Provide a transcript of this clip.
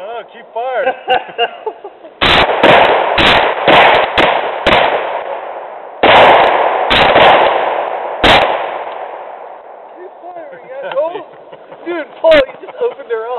on, keep firing. Keep firing, asshole. Dude, Paul, you just opened her up.